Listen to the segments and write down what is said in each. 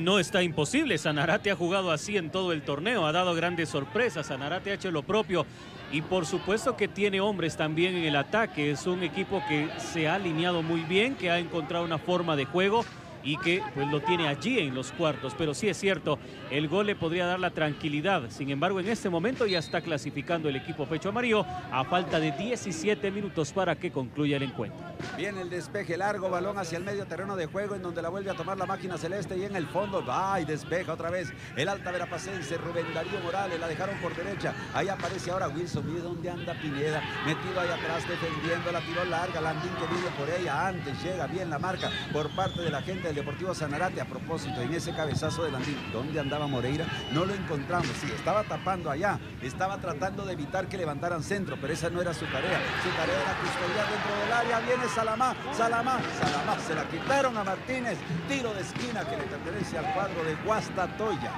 No está imposible, Sanarate ha jugado así en todo el torneo, ha dado grandes sorpresas, Sanarate ha hecho lo propio y por supuesto que tiene hombres también en el ataque, es un equipo que se ha alineado muy bien, que ha encontrado una forma de juego y que pues lo tiene allí en los cuartos. Pero sí es cierto, el gol le podría dar la tranquilidad. Sin embargo, en este momento ya está clasificando el equipo Pecho Amarillo a falta de 17 minutos para que concluya el encuentro. Viene el despeje largo, balón hacia el medio terreno de juego en donde la vuelve a tomar la máquina celeste y en el fondo va y despeja otra vez el Alta Verapacense, Rubén Darío Morales, la dejaron por derecha. Ahí aparece ahora Wilson, mire dónde anda Pineda, metido ahí atrás defendiendo, la tiró larga, Landín que viene por ella antes, llega bien la marca por parte de la gente del Deportivo Sanarate. A propósito, en ese cabezazo de Landín, ¿dónde andaba Moreira? No lo encontramos. Sí, estaba tapando allá, estaba tratando de evitar que levantaran centro, pero esa no era su tarea. Su tarea era custodiar dentro del área. Viene Salamá, Salamá, Salamá. Se la quitaron a Martínez. Tiro de esquina que le pertenece al cuadro de Guastatoya.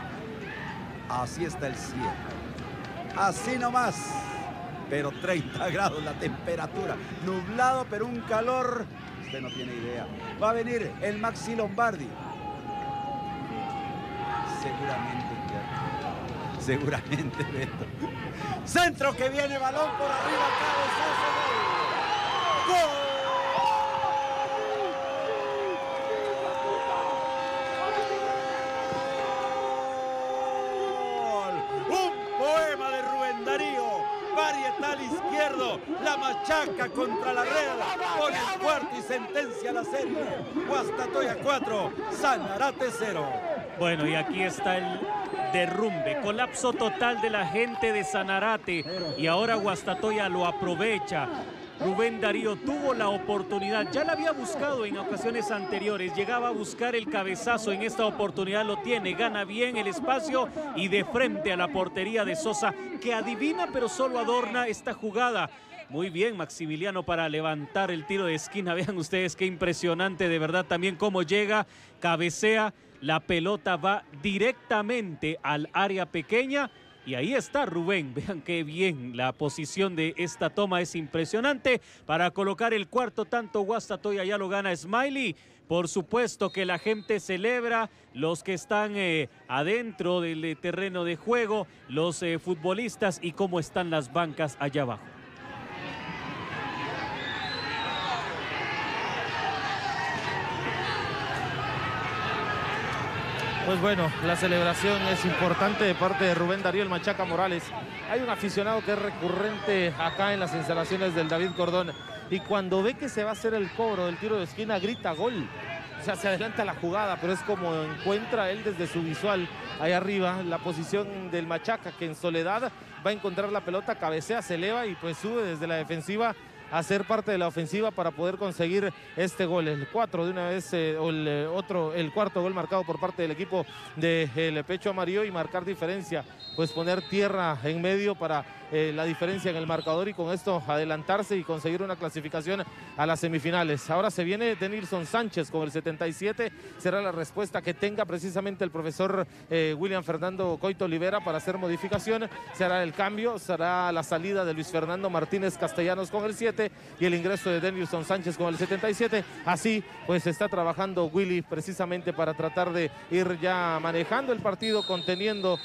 Así está el cielo. Así nomás pero 30 grados la temperatura. Nublado, pero un calor usted no tiene idea. Va a venir el Maxi Lombardi. Seguramente, seguramente, Beto. Centro que viene, balón por arriba, cabezazo, gol. Izquierdo, la machaca contra la red, con el cuarto y sentencia la serie. Guastatoya 4, Sanarate 0. Bueno, y aquí está el derrumbe, colapso total de la gente de Sanarate y ahora Guastatoya lo aprovecha. Rubén Darío tuvo la oportunidad, ya la había buscado en ocasiones anteriores, llegaba a buscar el cabezazo, en esta oportunidad lo tiene, gana bien el espacio y de frente a la portería de Sosa, que adivina pero solo adorna esta jugada. Muy bien, Maximiliano, para levantar el tiro de esquina. Vean ustedes qué impresionante, de verdad, también cómo llega, cabecea, la pelota va directamente al área pequeña y ahí está Rubén. Vean qué bien la posición de esta toma es impresionante. Para colocar el cuarto tanto Guastatoya ya lo gana Smiley. Por supuesto que la gente celebra, los que están eh, adentro del eh, terreno de juego, los eh, futbolistas y cómo están las bancas allá abajo. Pues bueno, la celebración es importante de parte de Rubén Darío el Machaca Morales. Hay un aficionado que es recurrente acá en las instalaciones del David Cordón y cuando ve que se va a hacer el cobro del tiro de esquina grita gol. O sea, se adelanta la jugada, pero es como encuentra él desde su visual ahí arriba la posición del Machaca que en soledad va a encontrar la pelota, cabecea, se eleva y pues sube desde la defensiva a ser parte de la ofensiva para poder conseguir este gol. El 4 de una vez, eh, o el eh, otro, el cuarto gol marcado por parte del equipo del Pecho Amarillo y marcar diferencia, pues poner tierra en medio para eh, la diferencia en el marcador y con esto adelantarse y conseguir una clasificación a las semifinales. Ahora se viene Denilson Sánchez con el 77, será la respuesta que tenga precisamente el profesor William Fernando Coito Olivera para hacer modificación, será el cambio, será la salida de Luis Fernando Martínez Castellanos con el 7 y el ingreso de Denilson Sánchez con el 77. Así pues está trabajando Willy precisamente para tratar de ir ya manejando el partido, conteniendo